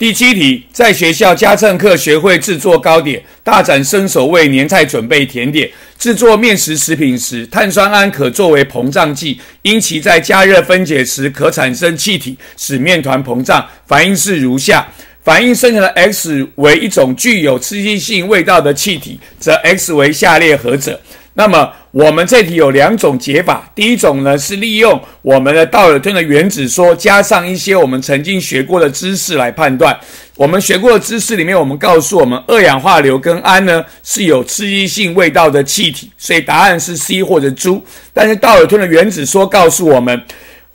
第七题，在学校家政课学会制作糕点，大展身手为年菜准备甜点。制作面食食品时，碳酸铵可作为膨胀剂，因其在加热分解时可产生气体，使面团膨胀。反应是如下：反应生成的 X 为一种具有刺激性味道的气体，则 X 为下列何者？那么我们这题有两种解法，第一种呢是利用我们的道尔顿的原子说，加上一些我们曾经学过的知识来判断。我们学过的知识里面，我们告诉我们二氧化硫跟氨呢是有刺激性味道的气体，所以答案是 C 或者猪。但是道尔顿的原子说告诉我们，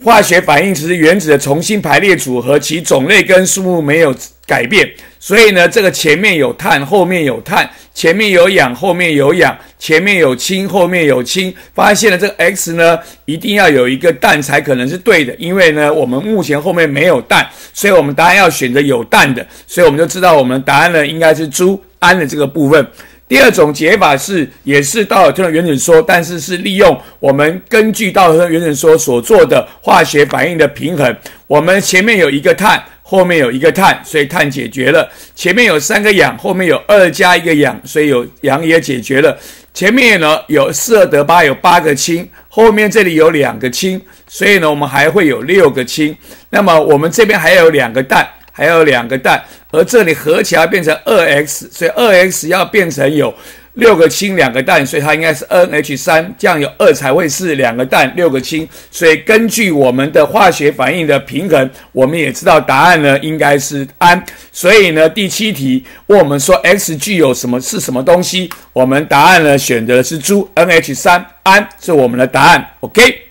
化学反应只是原子的重新排列组合，其种类跟数目没有。改变，所以呢，这个前面有碳，后面有碳；前面有氧，后面有氧；前面有氢，后面有氢。发现了这个 X 呢，一定要有一个氮才可能是对的，因为呢，我们目前后面没有氮，所以我们答案要选择有氮的，所以我们就知道我们答案呢应该是猪氨的这个部分。第二种解法是，也是道尔顿的原子说，但是是利用我们根据道尔顿原子说所做的化学反应的平衡，我们前面有一个碳。后面有一个碳，所以碳解决了。前面有三个氧，后面有二加一个氧，所以有氧也解决了。前面呢有四二得八，有八个氢，后面这里有两个氢，所以呢我们还会有六个氢。那么我们这边还有两个氮，还有两个氮，而这里合起来变成二 x，所以二 x 要变成有。六个氢两个氮，所以它应该是 NH 三，这样有二才会是两个氮六个氢。所以根据我们的化学反应的平衡，我们也知道答案呢应该是氨。所以呢第七题问我们说 X 具有什么是什么东西，我们答案呢选择的是猪 NH 三氨是我们的答案。OK。